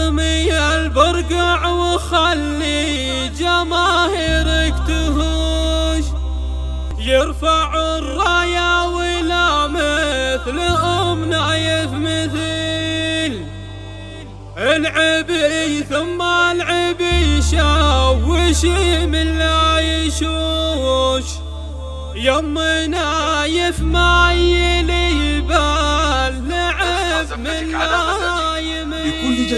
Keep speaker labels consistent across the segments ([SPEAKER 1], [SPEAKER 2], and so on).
[SPEAKER 1] ارمي البرقع وخلي جماهيرك تهوش. يرفع الراية ولا مثل ام نايف مثيل. العبي ثم العبي شوش من لا يشوش. يم نايف ما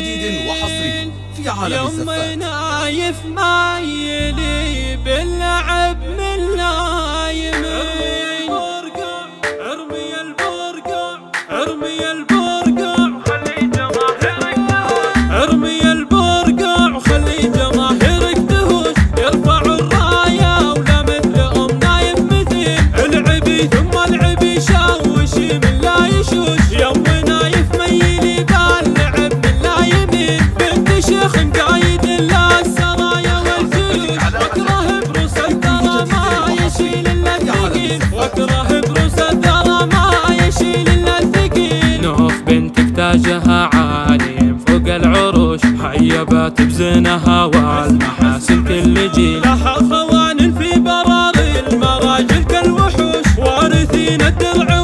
[SPEAKER 2] جديد وحصري في عالم
[SPEAKER 1] يم
[SPEAKER 2] الزفات
[SPEAKER 1] نايف ما يلي باللعب من لا يمين ارمي البرقع ارمي البرقع تاجها عالي فوق العروش حيبت بزنها والمحاسن كل جيل. لها خوان في براري المراجل كالوحوش. وارثين الدرع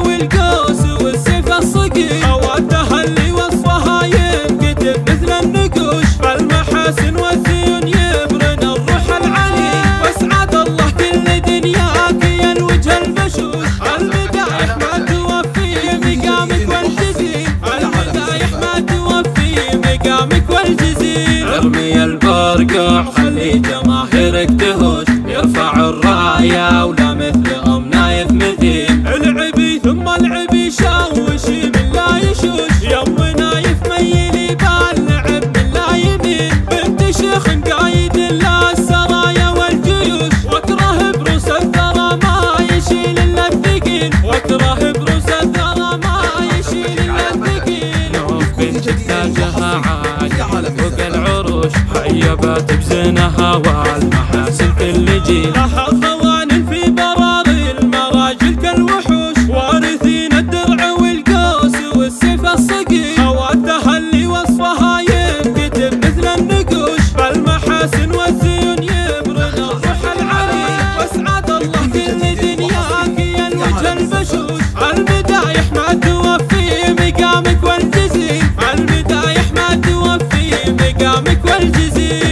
[SPEAKER 1] ارمي البرقع خلي جماهيرك تهوش يرفع الراية ولا مثل أم نايف مثيل العبي ثم العبي شوش من لا يشوش. يوم نايف ميلي باللعب من لا يمين بنت شيخ قايد لا السرايا والجيوش. واكره بروس الثرى ما يشيل إلا الثقيل. واكره بروس الثرى ما يشيل إلا الثقيل. نوف بنت تاجها عالي فوق العروش حيبت بزنها والمحاسن كل جيل Me corre